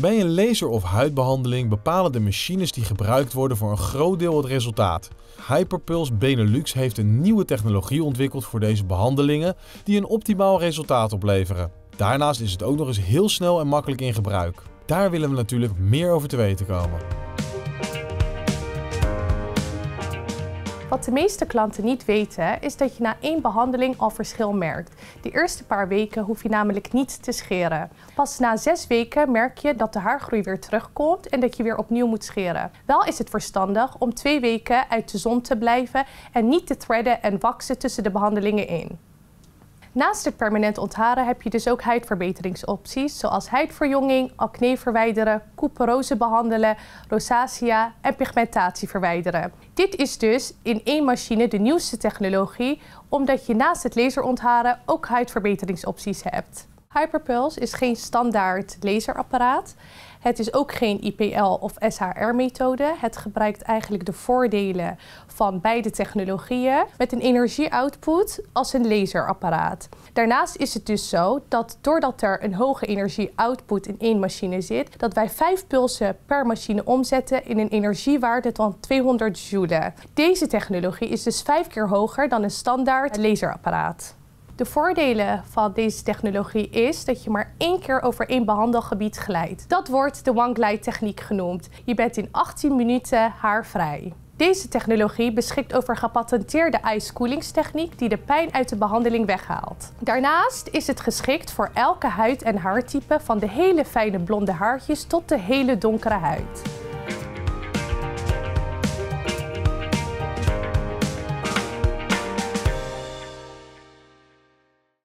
Bij een laser- of huidbehandeling bepalen de machines die gebruikt worden voor een groot deel het resultaat. Hyperpulse Benelux heeft een nieuwe technologie ontwikkeld voor deze behandelingen die een optimaal resultaat opleveren. Daarnaast is het ook nog eens heel snel en makkelijk in gebruik. Daar willen we natuurlijk meer over te weten komen. Wat de meeste klanten niet weten, is dat je na één behandeling al verschil merkt. De eerste paar weken hoef je namelijk niet te scheren. Pas na zes weken merk je dat de haargroei weer terugkomt en dat je weer opnieuw moet scheren. Wel is het verstandig om twee weken uit de zon te blijven en niet te threaden en waksen tussen de behandelingen in. Naast het permanent ontharen heb je dus ook huidverbeteringsopties, zoals huidverjonging, acne verwijderen, couperose behandelen, rosacea en pigmentatie verwijderen. Dit is dus in één machine de nieuwste technologie, omdat je naast het laserontharen ook huidverbeteringsopties hebt. Hyperpulse is geen standaard laserapparaat. Het is ook geen IPL of SHR-methode. Het gebruikt eigenlijk de voordelen van beide technologieën met een energie-output als een laserapparaat. Daarnaast is het dus zo dat doordat er een hoge energie-output in één machine zit, dat wij vijf pulsen per machine omzetten in een energiewaarde van 200 joule. Deze technologie is dus vijf keer hoger dan een standaard laserapparaat. De voordelen van deze technologie is dat je maar één keer over één behandelgebied glijdt. Dat wordt de One Glide techniek genoemd. Je bent in 18 minuten haarvrij. Deze technologie beschikt over gepatenteerde ice koelingstechniek die de pijn uit de behandeling weghaalt. Daarnaast is het geschikt voor elke huid- en haartype van de hele fijne blonde haartjes tot de hele donkere huid.